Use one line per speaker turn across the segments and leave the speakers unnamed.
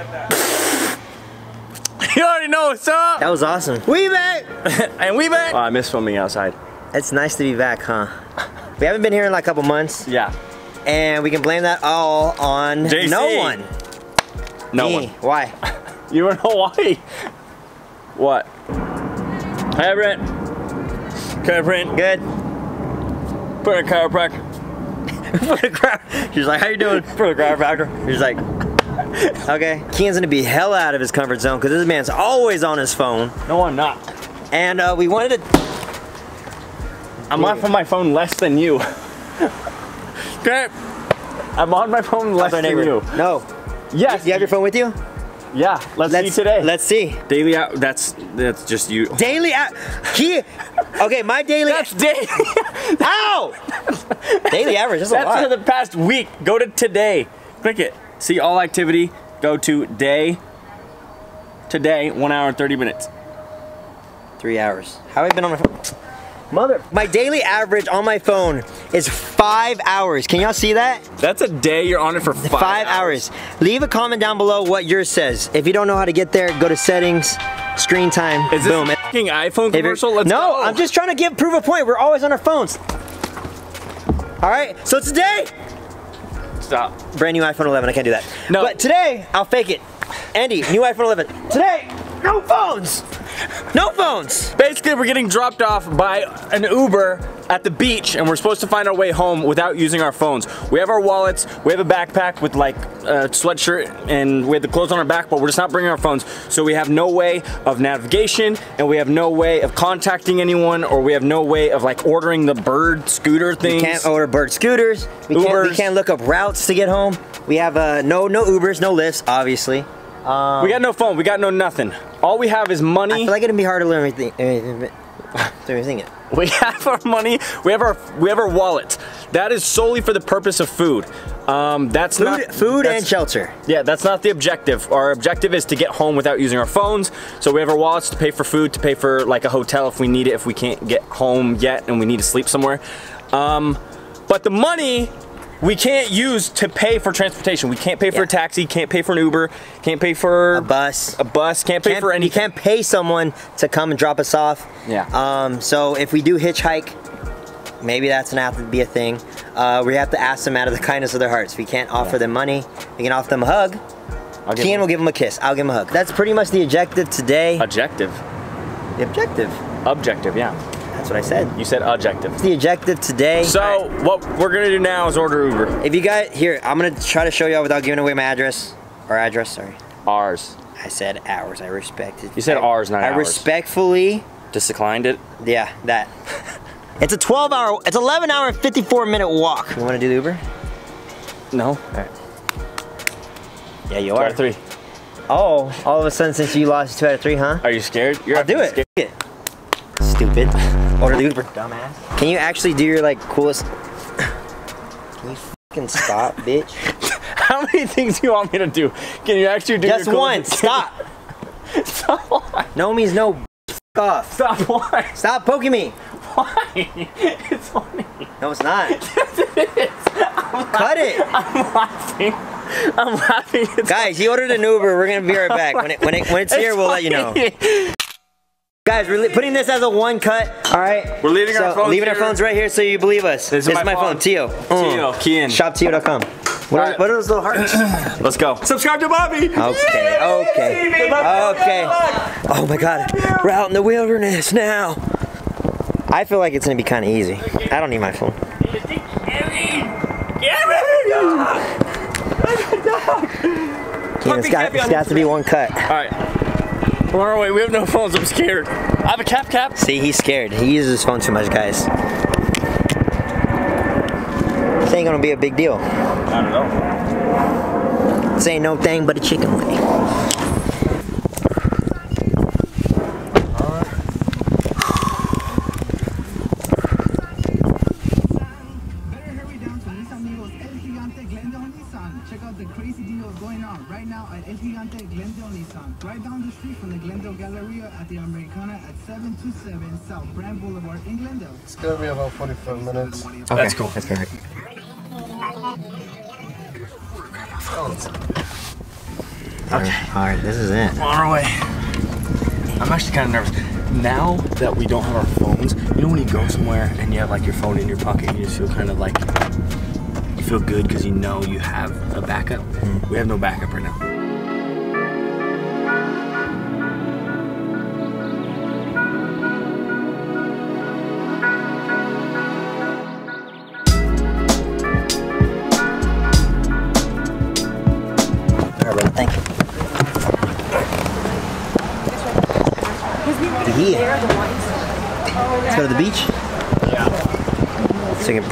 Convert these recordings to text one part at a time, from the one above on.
You already know what's up.
That was awesome. We back!
and we back. Oh, I miss filming outside.
It's nice to be back, huh? We haven't been here in like a couple months,
Yeah.
and we can blame that all on
JC.
no one.
No
Me.
one.
Why?
You were in Hawaii. What? Hey, Brent. Okay, Brent.
Good.
Put a chiropractor.
For the crowd. She's like, how you doing? For the chiropractor. He's like, okay. Kian's gonna be hell out of his comfort zone because this man's always on his phone.
No, I'm not.
And uh, we wanted to
I'm off on my phone less than you. okay. I'm on my phone less than you.
No.
Yes.
You have your phone with you?
Yeah. Let's,
Let's
see today.
Let's see.
Daily out. That's that's just you.
Daily app. He. Okay, my daily.
That's day.
Ow! daily average. That's a
That's for the past week. Go to today. Click it. See all activity. Go to day. Today, one hour and 30 minutes.
Three hours. How have I been on my phone? Mother. My daily average on my phone is five hours. Can y'all see that?
That's a day you're on it for five,
Five, hours. Leave a comment down below what yours says. If you don't know how to get there, go to settings, screen time,
Is this
boom.
a fucking iPhone commercial? Let's
no,
go.
I'm just trying to give prove a point. We're always on our phones. All right, so it's today,
Stop.
brand new iPhone 11. I can't do that.
No.
But today, I'll fake it. Andy, new iPhone 11. Today, no phones. No phones.
Basically, we're getting dropped off by an Uber at the beach, and we're supposed to find our way home without using our phones. We have our wallets, we have a backpack with like a sweatshirt, and we have the clothes on our back, but we're just not bringing our phones. So we have no way of navigation, and we have no way of contacting anyone, or we have no way of like ordering the bird scooter
We
things.
can't order bird scooters. We can't, we can't look up routes to get home. We have uh, no no Ubers, no Lyfts, obviously. Um,
we got no phone, we got no nothing. All we have is money.
I feel like it'd be hard to learn everything. everything- everything.
We have our money. We have our we have our wallet. That is solely for the purpose of food. Um, that's
Food,
not
food
that's-
and shelter.
Yeah, that's not the objective. Our objective is to get home without using our phones. So we have our wallets to pay for food, to pay for like a hotel if we need it, if we can't get home yet and we need to sleep somewhere. Um, but the money we can't use to pay for transportation. We can't pay for
Yeah.
a taxi, can't pay for an Uber, can't pay for
A bus.
a bus, can't pay
Can't-
for
you
anything.
can't pay someone to come and drop us off.
Yeah.
Um, so if we do hitchhike, maybe that's gonna have to be a thing. Uh, we have to ask them out of the kindness of their hearts. We can't offer them money. We can offer them a hug.
I'll give
Kian will give them a kiss. I'll give him a hug. That's pretty much the objective today.
objective.
The objective.
Objective, yeah.
That's what I said.
You said objective.
The objective today.
So what we're gonna do now is order Uber.
if you guys here, I'm gonna try to show y'all without giving away my address or address. Sorry,
Ours.
I said ours. I respected.
You said
I,
ours, not
I
ours.
I respectfully.
Just declined it.
Yeah, that. it's a 12 hour. It's 11 hour and 54 minute walk. You want to do the Uber?
No. All right.
Yeah, you
Two out of three.
Oh, all of a sudden since you lost two out of three, huh?
Are you scared? You're
I'll do it.
scared.
It. Stupid. Order the Uber, dumbass. Can you actually do your like coolest? Can you fucking stop, bitch?
How many things do you want me to do? Can you actually do
Just
your
one.
coolest-
Stop.
Stop what?
No means no. F- off.
Stop what?
Stop poking me.
Why? It's funny.
No, it's not. Cut it.
I'm laughing. I'm laughing. It's
Guys, he ordered an Uber. We're gonna be right back. When it when it when it's here, we'll let you know.
Funny.
Guys, we're putting this as a one cut. All right.
We're leaving
so,
our phones
leaving our phones right here so you believe us.
This is my
phone.
phone.
Tio.
Tio, mm. Kian.
ShopTixxo.com. What, are, what are those little hearts?
Let's go. Subscribe to Bobby.
Okay, okay, okay. Oh my God, we're out in the wilderness now. I feel like it's gonna be kind of easy. I don't need my phone. Kian, it's got, it's got to be one cut.
All right. We're on our way. We have no phones. I'm scared. I have a cap cap.
See, he's scared. He uses his phone too much, guys. This ain't gonna be a big deal.
I don't know.
This ain't no thing but a chicken wing.
South Brand Boulevard, in Glendale.
It's gonna be about 45 minutes.
Okay, that's cool.
That's perfect.
Okay.
Alright, this is it.
On our way. I'm actually kind of nervous. Now that we don't have our phones, you know when you go somewhere and you have like your phone in your pocket, you just feel kind of like, you feel good because you know you have a backup? Mm. We have no backup right now.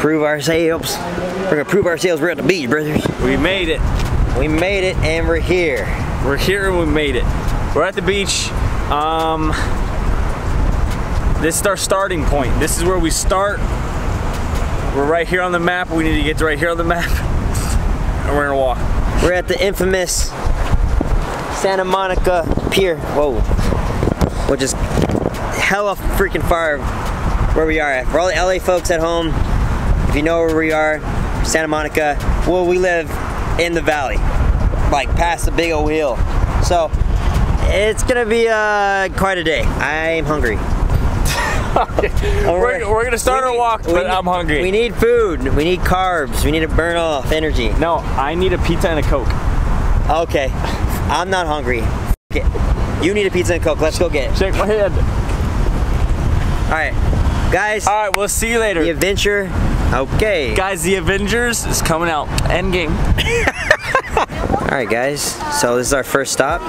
Prove ourselves. We're gonna prove ourselves we're at the beach, brothers.
We made it.
We made it and we're here.
We're here and we made it. We're at the beach. Um, this is our starting point. This is where we start. We're right here on the map. We need to get to right here on the map. And we're gonna walk.
We're at the infamous Santa Monica Pier. Whoa. Which is hella freaking far where we are at. For all the LA folks at home, if you know where we are, Santa Monica, well, we live in the valley, like past the big old hill. So it's gonna be uh, quite a day. I'm hungry.
We're, we're gonna start
We
our
need-
walk, but
need-
I'm hungry.
We need food. We need carbs. We need to burn off energy.
no, I need a pizza and a coke.
Okay, I'm not hungry. F- You need a pizza and coke. Let's go get it.
Shake my head.
All right, guys.
All right, we'll see you later.
The adventure. Okay.
Guys, the Avengers is coming out. Endgame.
All right, guys. So this is our first stop.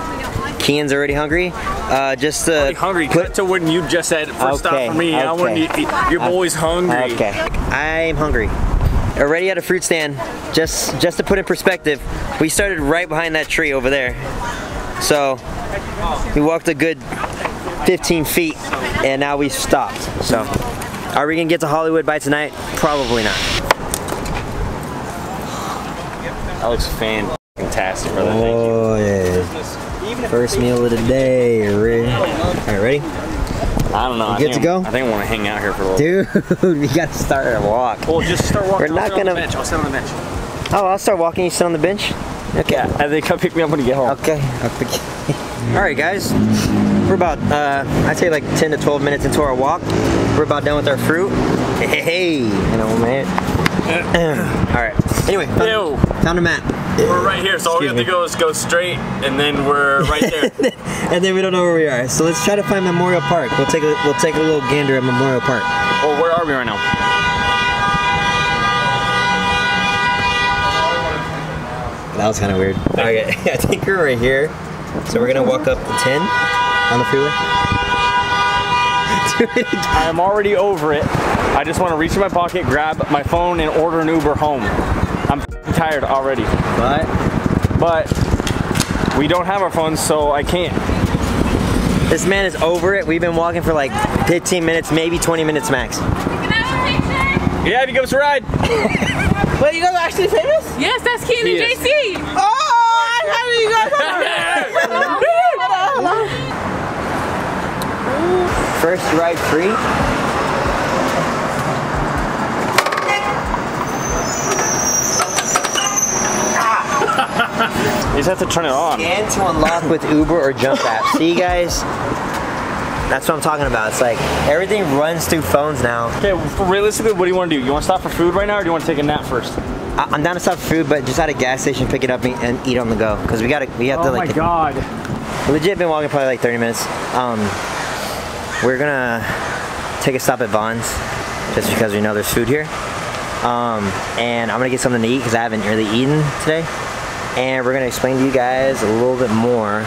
Kian's already hungry. Uh, just to
Already hungry. Cut to when you just said first
Okay,
stop for me. I want
okay.
you, your boy's hungry.
Okay. I'm hungry. Already at a fruit stand. Just just to put in perspective, we started right behind that tree over there. So we walked a good 15 feet and now we stopped. So are we gonna get to Hollywood by tonight? Probably not.
That looks fantastic, brother.
Oh yeah. First meal of the day. Ready? All right, ready?
I don't know. I
good to go?
I'm- think I want to hang out here for a little.
Dude, we gotta start a walk.
Well, just start walking.
We're
I'll
not
sit on the
gonna-
bench. I'll sit on the bench.
Oh, I'll start walking. You sit on the bench. Okay.
Yeah, and then come pick me up when you get home.
Okay. okay. All right, guys. We're about, uh, I'd say like 10 to 12 minutes into our walk. We're about done with our fruit. Hey, you know, man. All right. Anyway, found, found a map.
We're right here, so all we have to go is go straight, and then we're right there.
and then we don't know where we are. So let's try to find Memorial Park. We'll take a, we'll take a little gander at Memorial Park.
well, where are we right now?
That was kind of weird. Okay, I think we're right here. So we're gonna walk up the 10 on the freeway. Do it again.
I'm already over it. I just want to reach in my pocket, grab my phone, and order an Uber home. I'm tired already,
but
but we don't have our phones, so I can't.
this man is over it. We've been walking for like 15 minutes, maybe 20 minutes max.
Yeah, if you give us a ride.
Wait, you guys are actually famous?
Yes, that's
Kian
and. JC.
Oh, how do you guys First ride free.
You just have to turn it on.
And to unlock with Uber or Jump app. See, guys? That's what I'm talking about. It's like everything runs through phones now.
Okay, realistically, what do you want to do? You want to stop for food right now, or do you want to take a nap first?
I- I'm down to stop for food, but just at a gas station, pick it up and- and eat on the go. Cause we gotta, we have to
Oh my god.
legit been walking probably like 30 minutes. Um, we're gonna take a stop at Vons just because we know there's food here. Um, and I'm gonna get something to eat because I haven't really eaten today. And we're gonna explain to you guys a little bit more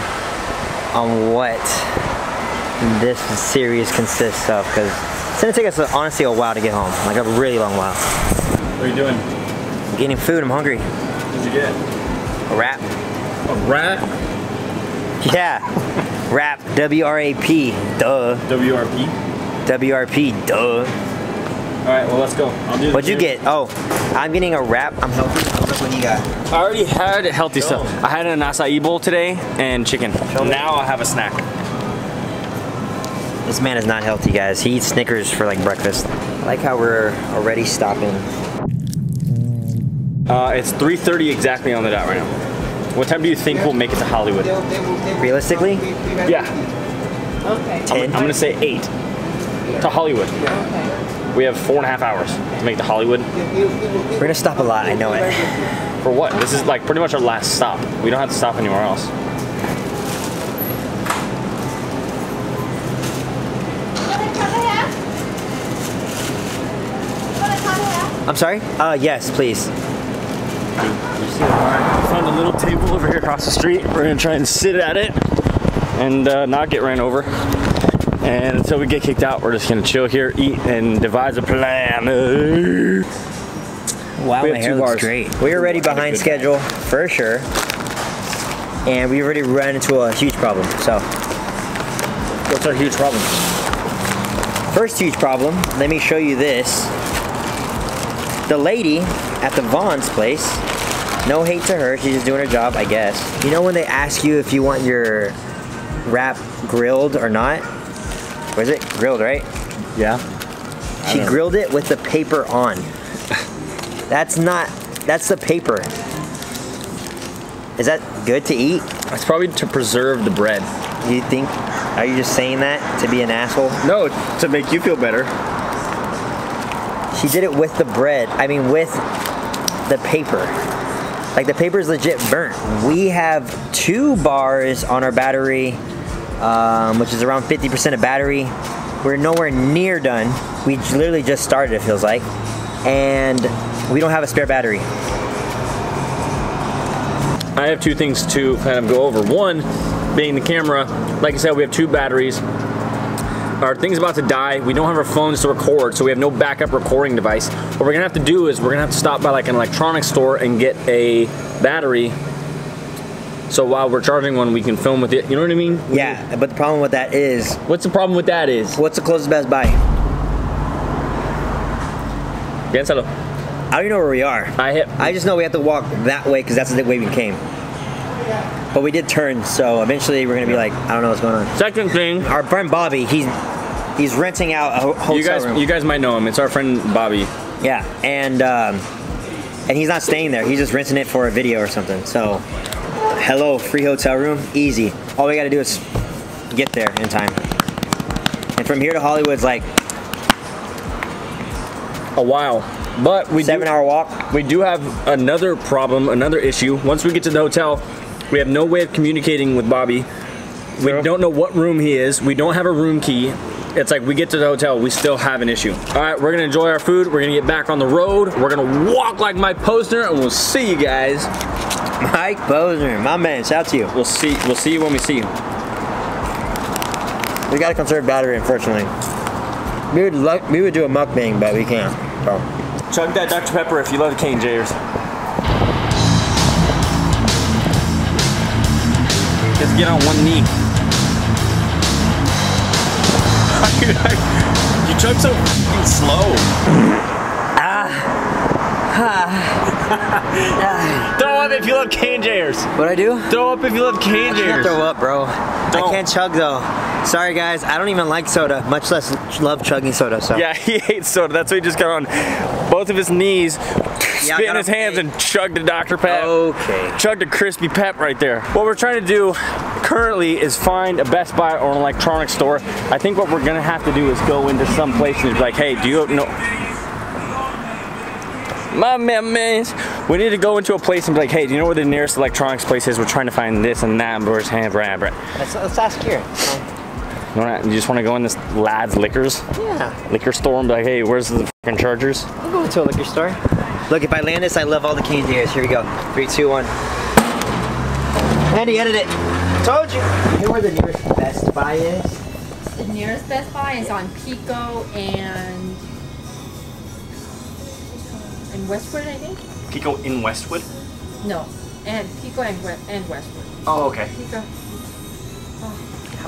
on what this series consists of because it's gonna take us honestly a while to get home, like a really long while.
What are you doing?
I'm getting food. I'm hungry.
What'd you get?
A wrap.
A wrap?
Yeah. Wrap. W R A P. Duh.
WRP?
W R P. Duh.
All right, well let's go. I'll do
What'd you get? Oh, I'm getting a wrap. I'm healthy. What do you got?
I already had healthy stuff. I had an acai bowl today and chicken. Now I have a snack.
This man is not healthy, guys. He eats Snickers for like breakfast. I like how we're already stopping.
Uh, it's 3.30 exactly on the dot right now. What time do you think we'll make it to Hollywood?
Realistically,
Yeah,
Okay.
I'm,
10.
I'm gonna say eight to Hollywood.
Okay.
We have four and a half hours to make it to Hollywood.
We're gonna stop a lot. I know it.
For what? This is like pretty much our last stop. We don't have to stop anywhere else.
I'm sorry. Uh, yes, please.
Found a little table over here across the street. We're gonna try and sit at it and uh, not get ran over. And until we get kicked out, we're just gonna chill here, eat, and devise a plan.
Wow,
We
my hair looks
bars.
great. We're already behind schedule for sure, and we already ran into a huge problem. So,
What's our huge problem?
first huge problem. Let me show you this. The lady at the Vons place. No hate to her. She's just doing her job, I guess. You know when they ask you if you want your wrap grilled or not? Was it grilled, right?
Yeah.
She grilled it with the paper on. That's not, that's the paper. Is that good to eat?
It's probably to preserve the bread.
You think, are you just saying that to be an asshole?
No, to make you feel better.
She did it with the bread, I mean with the paper. Like the paper is legit burnt. We have two bars on our battery, um, which is around 50% of battery. We're nowhere near done. We literally just started, it feels like. And we don't have a spare battery.
I have two things to kind of go over. One being the camera. Like I said, we have two batteries. Our thing's about to die. We don't have our phones to record, so we have no backup recording device. What we're gonna have to do is we're gonna have to stop by like an electronics store and get a battery. So while we're charging one, we can film with it. You know what I mean?
Yeah, but the problem with that is,
What's the problem with that is?
what's the closest Best Buy?
Piénsalo.
I don't even know where we are.
I hit.
I just know we have to walk that way because that's the way we came. But we did turn, so eventually we're gonna be like, I don't know what's going on.
Second thing,
Our friend Bobby, he's he's renting out a ho- hotel
you guys
room.
you guys might know him. It's our friend Bobby.
yeah, and um, and he's not staying there. He's just renting it for a video or something. So, hello, free hotel room, easy. All we gotta do is get there in time. And from here to Hollywood's like
A while, but we do-
seven hour walk.
We do have another problem, another issue. Once we get to the hotel, we have no way of communicating with Bobby. We don't know what room he is. We don't have a room key. It's like we get to the hotel, we still have an issue. All right, we're gonna enjoy our food. We're gonna get back on the road. We're gonna walk like Mike Posner, and we'll see you guys.
Mike Posner, my man, shout out to you.
We'll see. We'll see you when we see you.
We gotta conserve battery, unfortunately. We would lo- we would do a mukbang, but we can't. So.
Chug that Dr Pepper if you love the cane jayers. Just get on one knee. you chug so f***ing slow. Ah. Throw up if you love cane jayers.
What I do?
Throw up if you love cane
I can't throw up, bro. I
Don't.
can't chug though. Sorry guys, I don't even like soda, much less love chugging soda. So
Yeah, he hates soda. That's why he just got on both of his knees,
I
spit in his hands, and chugged a Dr. Pep.
Okay.
chugged a crispy pep right there. What we're trying to do currently is find a Best Buy or an electronics store. I think what we're gonna have to do is go into some place and be like, hey, do you know? My man, man, we need to go into a place and be like, hey, do you know where the nearest electronics place is? We're trying to find this and that. Where's hand, brand, brand.
Let's, let's ask here.
You, wanna, you just want to go in this lad's liquors
Yeah,
liquor store and be like, hey, where's the fucking chargers?
we'll go to a liquor store. Look, if I land this, I love all the cane ears. Here we go. Three, two, one. Andy, edit it. Told you. You know where the nearest Best Buy is?
The nearest Best Buy is on Pico and and Westwood, I think.
Pico in Westwood.
No, and Pico and, we- and Westwood.
Oh, okay.
Pico.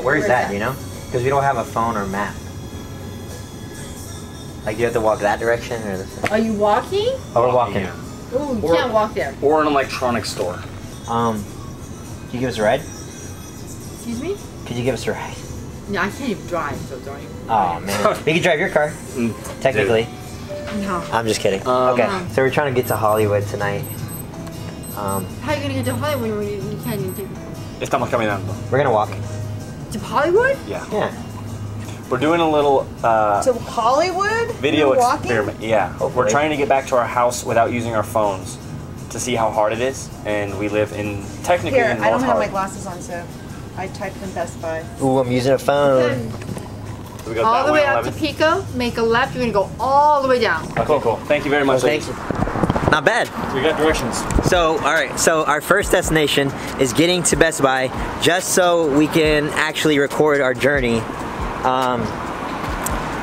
Where's that, you know? Because we don't have a phone or map. Like, you have to walk that direction or this?
Are you walking?
Oh, we're walking.
Ooh, you
Or-
can't walk there.
Or an electronics store.
Um, can you give us a ride?
Excuse me?
Could you give us a ride?
No, I can't even drive, so don't even.
Oh man, we can drive your car. Technically,
No.
I'm just kidding.
Um,
okay, so we're trying to get to Hollywood tonight. Um,
How are you gonna get to Hollywood when you, you can't even do
Estamos caminando.
we're gonna walk.
To Hollywood?
Yeah.
Yeah.
We're doing a little uh,
To Hollywood?
video
You're
experiment. Yeah. We're trying to get back to our house without using our phones to see how hard it is. And we live in technically
Here,
in
I don't have my glasses on, so I typed in Best Buy.
Ooh, I'm using a phone.
So we go
All the way
on
up to Pico, make a left, you're gonna go all the way down.
Okay, cool. Thank you very much.
Thank you. Not bad.
We got directions.
So, all right. So our first destination is getting to Best Buy, just so we can actually record our journey. Um,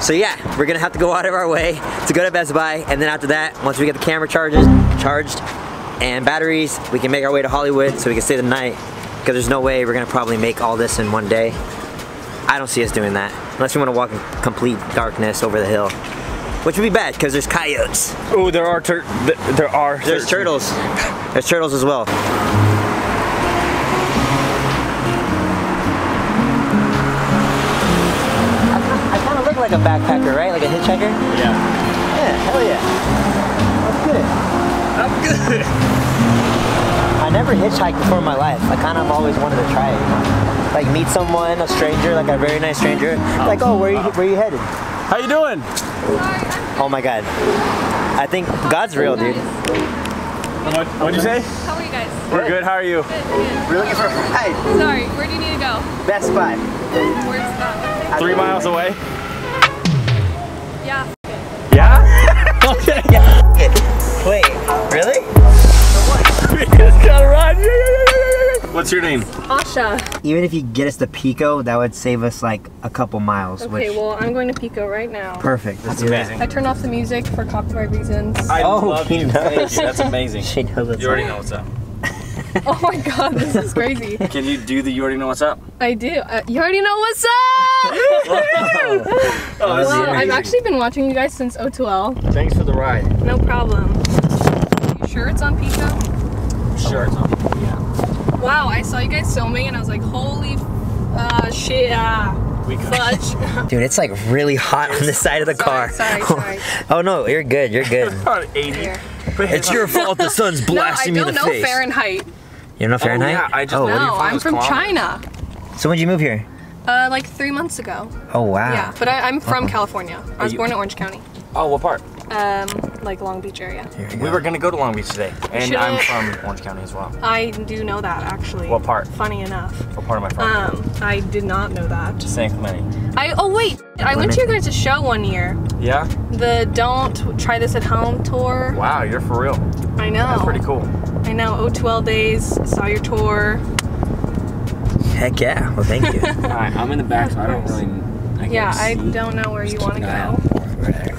so yeah, we're gonna have to go out of our way to go to Best Buy, and then after that, once we get the camera charges charged and batteries, we can make our way to Hollywood so we can stay the night. Because there's no way we're gonna probably make all this in one day. I don't see us doing that unless we want to walk in complete darkness over the hill, which would be bad because there's coyotes.
Oh, there are tur- th- there are
There's turtles. There's turtles as well. I kind of look like a backpacker, right? Like a hitchhiker?
Yeah.
Yeah, hell yeah. That's good.
I'm good.
I never hitchhiked before in my life. I kind of always wanted to try it. You know? Like meet someone, a stranger, like a very nice stranger. Oh. Like, oh, where are you, where are you headed?
How you doing?
Oh my God. I think God's real, dude.
What, what'd you say?
How are you guys?
We're good. How are you?
Good, good.
We're looking for a ride.
Sorry, where do you need to go?
Best Buy.
Where's that?
Three miles away.
Yeah.
Yeah. okay. Yeah.
Wait, really?
It's got a ride. Yeah, What's your name?
Asha.
Even if you get us to Pico, that would save us like a couple miles.
Okay,
which
well, I'm going to Pico right now.
perfect. Let's do that.
I turned off the music for copyright reasons.
I
Oh,
love
he
you.
knows.
Thank you. That's amazing.
She knows what's
You already
up.
know what's up.
oh my god, this is crazy.
Can you do the you already know what's up?
I do. Uh, you already know what's up!
Oh,
well, I've actually been watching you guys since O2L.
Thanks for the ride.
No problem. you sure it's on Pico?
Sure.
Wow, I saw you guys filming and I was like, holy uh, shit.
We
Fudge.
Dude, it's like really hot on the side of the
Sorry,
car.
sorry, sorry.
oh no, you're good. You're good.
On 80.
It's your fault the sun's
No, I
blasting me in
don't
the
know
face.
Fahrenheit.
You don't know Fahrenheit?
yeah, I just-
oh, what
No, I'm from
kilometers?
China.
so when did you move here?
Uh, like three months ago.
Oh wow.
Yeah, but I, I'm from California. I was born in Orange County.
Oh, what part?
Um, like Long Beach area.
We were gonna go to Long Beach today, and
Should
I'm from Orange County as well.
I do know that actually.
What part?
Funny enough.
What part of my farm?
Um, I did not know that.
San Clemente.
I oh wait, I went to your guys' show one year.
Yeah.
The Don't Try This at Home tour.
Wow, you're for real.
I know.
That's pretty cool.
I know. O2L days. Saw your tour.
Heck yeah. Well, thank you.
All right, I'm in the back, so I don't really. I can't
Yeah, I
see.
don't know where you want to
Keep out
go.
for it right there.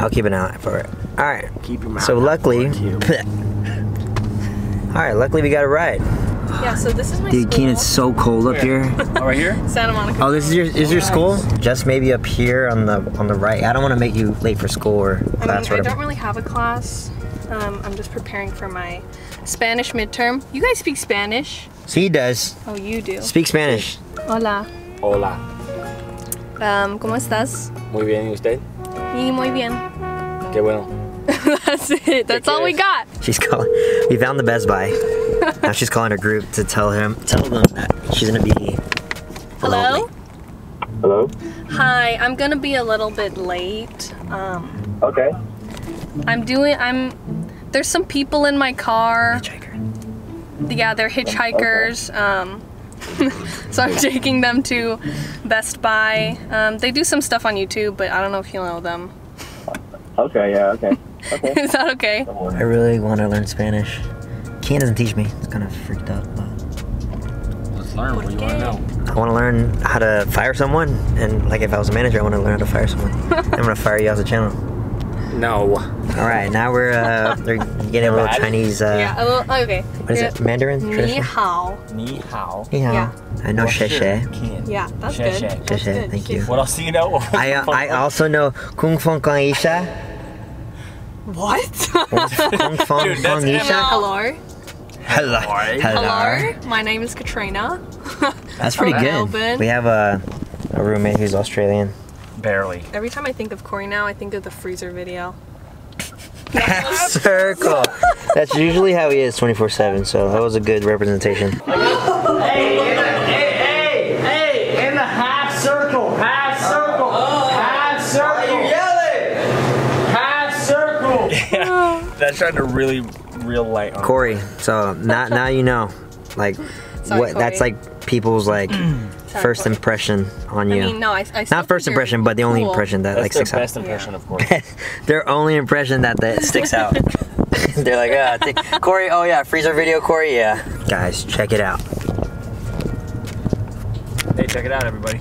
I'll keep an eye out for it. All right.
Keep your mouth.
So luckily,
for it,
all right. Luckily, we got a ride.
Yeah. So this is my
Dude,
school.
Kian, it's so cold up here.
Oh, right here?
Santa Monica.
Oh, this is your is your school? Just maybe up here on the on the right. I don't want to make you late for school or
I
class or
I don't really have a class. Um, I'm just preparing for my Spanish midterm. You guys speak Spanish?
So he does.
Oh, you do.
Speak Spanish.
Hola.
Hola.
Um, ¿Cómo estás?
Muy bien, ¿y usted?
Y muy bien.
Qué bueno.
That's it. That's all we got.
She's calling. We found the Best Buy. now she's calling her group to tell him, tell them that she's gonna be. a
Hello?
late.
Hello?
Hi. I'm gonna be a little bit late. Um,
Okay.
I'm doing. I'm. There's some people in my car.
Hitchhiker.
Yeah, they're hitchhikers. Um, so I'm taking them to Best Buy. Um, they do some stuff on YouTube, but I don't know if you'll know them.
Okay, yeah, okay. Okay.
Is that okay?
I really want to learn Spanish. Kian doesn't teach me. It's kind of freaked up. But
Let's learn what you want to know.
I want to learn how to fire someone, and like if I was a manager, I want to learn how to fire someone. I'm gonna fire you as a channel.
No.
All right, now we're uh, they're getting a little
Bad?
Chinese. Uh,
Yeah. A little, okay.
What is it? Mandarin?
Ni
traditional?
hao.
Ni hao.
Yeah.
Yeah.
I know
Sure,
sheshe.
can.
Yeah, that's
She-
good.
she-
That's
she-
good.
thank you.
What else do you know?
I uh, I also know Kung Fong Kong Isha.
What?
Kung Fong
Dude, that's
Kong Isha.
Hello.
Hello.
Hello. My name is Katrina.
That's pretty
Hello,
good.
Alvin.
We have a, a roommate who's Australian.
Barely.
Every time I think of Corey now, I think of the freezer video.
Half circle. That's usually how he is 24/7. So that was a good representation.
Hey, hey, hey, hey, in the half circle, half circle, half circle. yelling? Half circle. Yeah, that tried to really real light on.
Corey. So now now you know, like
Sorry,
what that's like people's like first impression on
I
you.
mean, no, I, I
Not first impression, but the only
cool.
impression that
That's
like
their
sticks out.
best impression, of course.
Their only impression that that sticks out. They're like, ah, I think Corey. Oh yeah, freezer video, Corey. Yeah. Guys, check it out.
hey, check it out, everybody.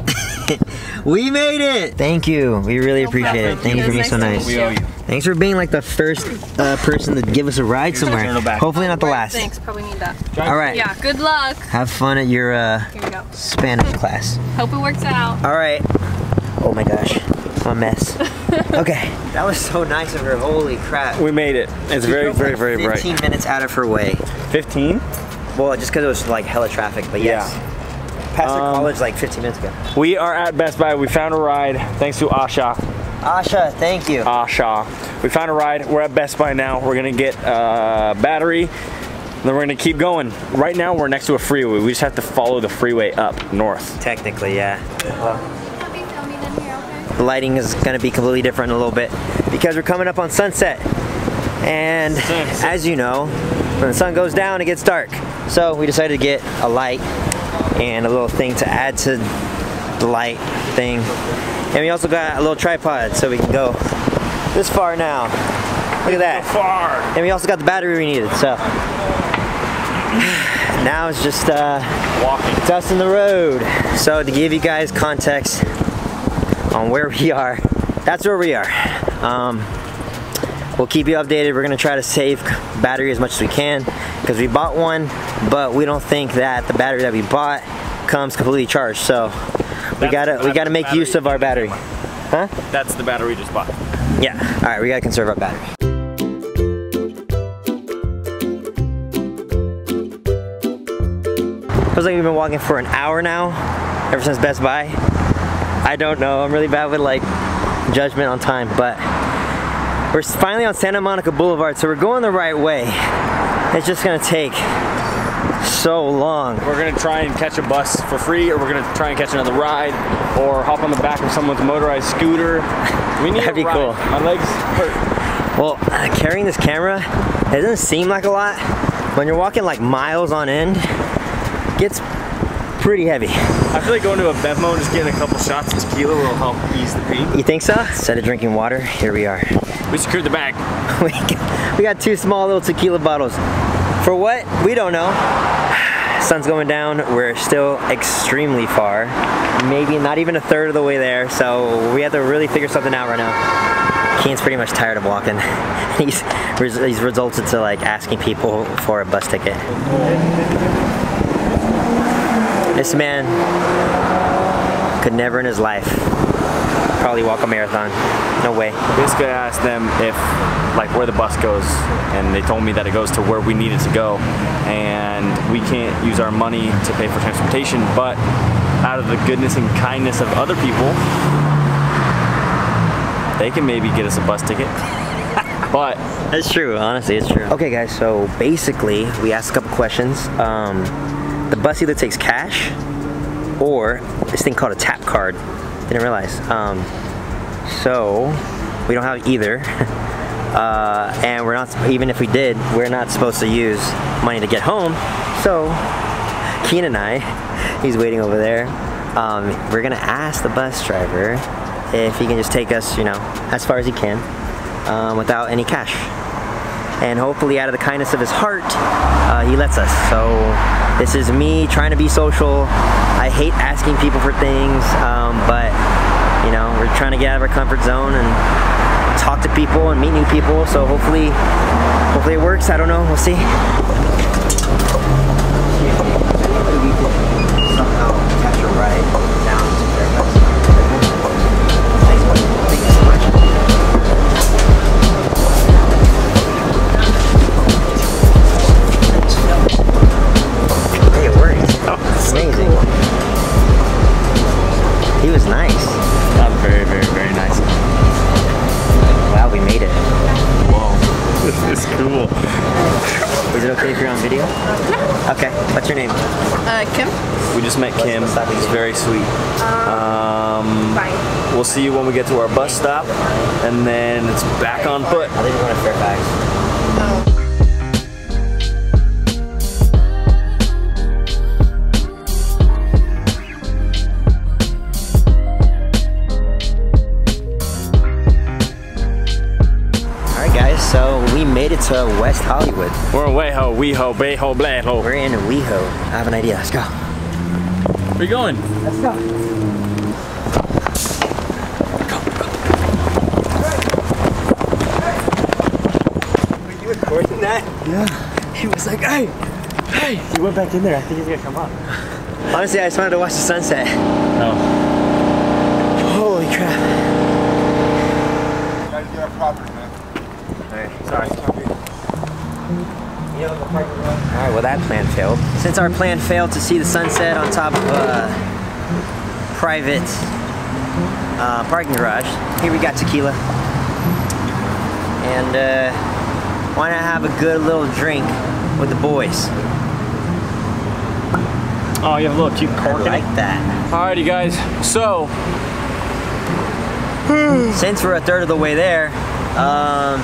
We made it. Thank you. We really appreciate it. Thank you for being so nice.
We owe you.
Thanks for being like the first uh, person to give us a ride somewhere.
back.
Hopefully not the last.
Thanks, probably need that.
All right.
Yeah, good luck.
Have fun at your uh,
Here we go.
Spanish class.
Hope it works out.
All right. Oh my gosh, I'm a mess. okay, that was so nice of her. Holy crap.
We made it. It's very, very, very bright.
15 minutes out of her way.
15?
Well, just because it was like hella traffic, but yes. Past her
Um,
college like 15 minutes ago.
We are at Best Buy. We found a ride thanks to Asha.
Asha, thank you.
Asha. We found a ride. We're at Best Buy now. We're gonna get a battery. Then we're gonna keep going. Right now we're next to a freeway. We just have to follow the freeway up north.
Technically, yeah. The lighting is going to be completely different in a little bit because we're coming up on sunset. And as you know, when the sun goes down, it gets dark. So we decided to get a light and a little thing to add to the light thing. And we also got a little tripod so we can go this far now. Look at that.
Far.
And we also got the battery we needed. So now it's just uh,
Walking.
dust in the road. So to give you guys context on where we are, that's where we are. Um, we'll keep you updated. We're gonna try to save battery as much as we can because we bought one, but we don't think that the battery that we bought comes completely charged. So we gotta we gotta make use of our battery. Huh?
That's the battery we just bought.
Yeah. All right, we gotta conserve our battery. Feels like we've been walking for an hour now, ever since Best Buy. I don't know. I'm really bad with like judgment on time, but we're finally on Santa Monica Boulevard, so we're going the right way. It's just gonna take so long.
We're gonna try and catch a bus for free, or we're gonna try and catch another ride, or hop on the back of someone's motorized scooter. We need
That'd
a
be
ride.
cool.
My legs hurt.
Well, uh, carrying this camera, it doesn't seem like a lot. When you're walking like miles on end, gets pretty heavy.
I feel like going to a Bevmo and just getting a couple shots of tequila will help ease the pain.
You think so? Instead of drinking water, here we are.
We secured the bag.
we got two small little tequila bottles. For what? We don't know. Sun's going down. We're still extremely far. Maybe not even a third of the way there. So we have to really figure something out right now. Kian's pretty much tired of walking. he's, he's resulted to like asking people for a bus ticket. This man could never in his life probably walk a marathon. No way.
Basically, I asked them if, like, where the bus goes, and they told me that it goes to where we need it to go, and we can't use our money to pay for transportation, but out of the goodness and kindness of other people, they can maybe get us a bus ticket. but
It's true, honestly, it's true. Okay, guys, so basically, we asked a couple questions. Um, the bus either takes cash or this thing called a tap card. Didn't realize. Um, so, we don't have either. Uh, and we're not, even if we did, we're not supposed to use money to get home. So, Kian and I, he's waiting over there. Um, we're gonna ask the bus driver if he can just take us, you know, as far as he can um, without any cash. And hopefully, out of the kindness of his heart, uh, he lets us. So, this is me trying to be social. I hate asking people for things, um, but you know, we're trying to get out of our comfort zone and talk to people and meet new people. So hopefully, hopefully it works. I don't know. We'll see. Somehow catch a ride Okay. What's your name?
Uh, Kim?
We just met Kim.
what's?
He's very sweet. Um,
Bye.
we'll see you when we get to our bus stop, and then it's back on foot.
I think we're going to Fairfax. To West Hollywood.
We're in Weho, Weho, Bayho, Blayho.
We're in WeHo. I have an idea. Let's go.
Where you going?
Let's go. Were you recording that? Yeah. He was like, hey, hey. He went back in there. I think he's gonna come up. Honestly, I just wanted to watch the sunset.
No.
Holy crap.
Gotta get our property, man.
Alright, sorry. Alright, well that plan failed. Since our plan failed to see the sunset on top of a private uh, parking garage, here we got tequila. And uh, why not have a good little drink with the boys?
Oh, you have a little cute
I
cork in
like
it.
that.
Alrighty, guys. So,
Since we're a third of the way there, um,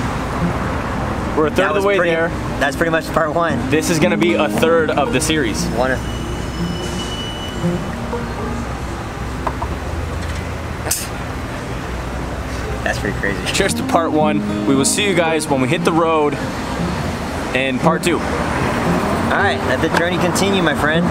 we're a third of the way
pretty-
there.
That's pretty much part one.
This is gonna be a third of the series.
One That's pretty crazy.
Cheers to part one. We will see you guys when we hit the road in part two.
All right, let the journey continue, my friend.